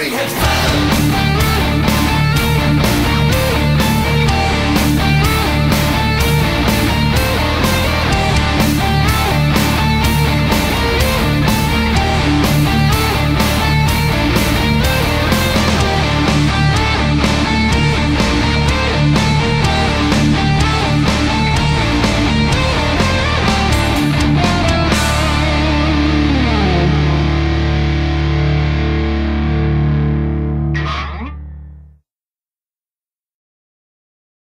victory has found.